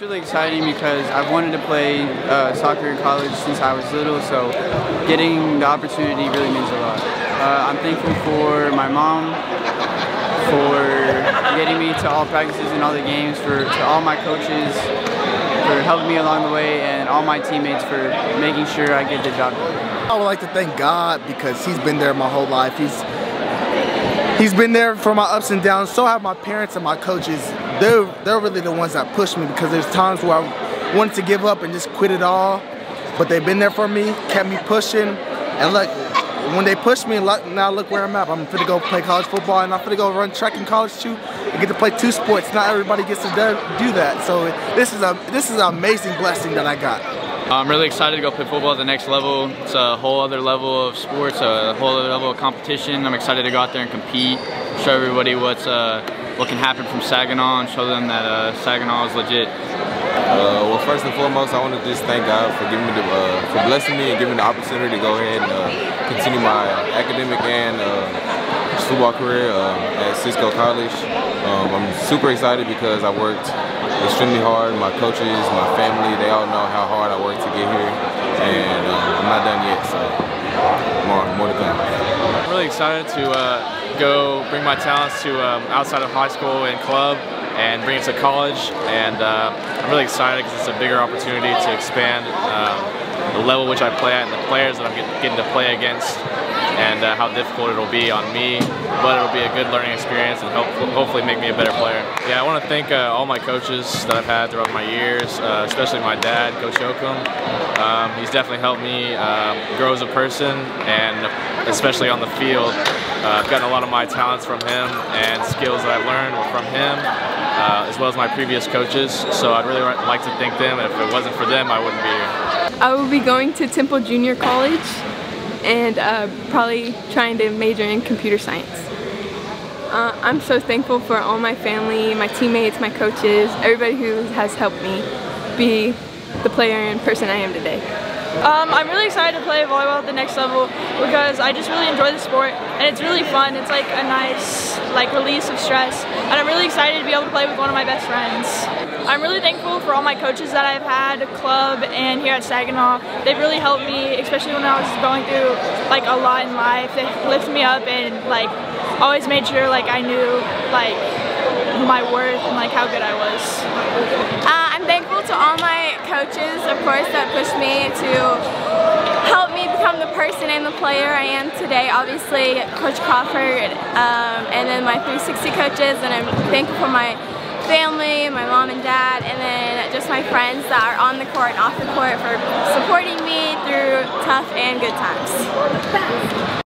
it's really exciting because I've wanted to play uh, soccer in college since I was little, so getting the opportunity really means a lot. Uh, I'm thankful for my mom, for getting me to all practices and all the games, for to all my coaches for helping me along the way, and all my teammates for making sure I get the job done. I would like to thank God because He's been there my whole life. He's He's been there for my ups and downs. So have my parents and my coaches. They're they're really the ones that push me because there's times where I wanted to give up and just quit it all, but they've been there for me, kept me pushing, and look, when they push me, now look where I'm at. I'm fit to go play college football, and I'm fit to go run track in college too. I get to play two sports. Not everybody gets to do that. So this is a this is an amazing blessing that I got. I'm really excited to go play football at the next level. It's a whole other level of sports, a whole other level of competition. I'm excited to go out there and compete, show everybody what's uh, what can happen from Saginaw, and show them that uh, Saginaw is legit. Uh, well, first and foremost, I want to just thank God for giving me the, uh, for blessing me and giving me the opportunity to go ahead and uh, continue my academic and uh, football career uh, at Cisco College. Um, I'm super excited because I worked extremely hard. My coaches, my family, they all know how hard I worked to get here, and I'm not done yet. So more, more to come. Really excited to go bring my talents to um, outside of high school and club and bring it to college. And uh, I'm really excited because it's a bigger opportunity to expand um, the level which I play at and the players that I'm getting to play against and uh, how difficult it'll be on me, but it'll be a good learning experience and help, hopefully make me a better player. Yeah, I want to thank uh, all my coaches that I've had throughout my years, uh, especially my dad, Coach Yoakum. Um, he's definitely helped me um, grow as a person and especially on the field. Uh, I've gotten a lot of my talents from him and skills that I've learned were from him uh, as well as my previous coaches. So I'd really like to thank them, if it wasn't for them, I wouldn't be here. I will be going to Temple Junior College and uh, probably trying to major in computer science. Uh, I'm so thankful for all my family, my teammates, my coaches, everybody who has helped me be the player and person I am today. Um, I'm really excited to play volleyball at the next level because I just really enjoy the sport and it's really fun. It's like a nice like release of stress and I'm really excited to be able to play with one of my best friends. I'm really thankful for all my coaches that I've had, club and here at Saginaw. They've really helped me, especially when I was going through like a lot in life. They lifted me up and like always made sure like I knew like my worth and like how good I was. Uh, I'm thankful to all my coaches, of course, that pushed me to help me become the person and the player I am today. Obviously, Coach Crawford um, and then my 360 coaches, and I'm thankful for my family, my mom and dad, and then just my friends that are on the court and off the court for supporting me through tough and good times.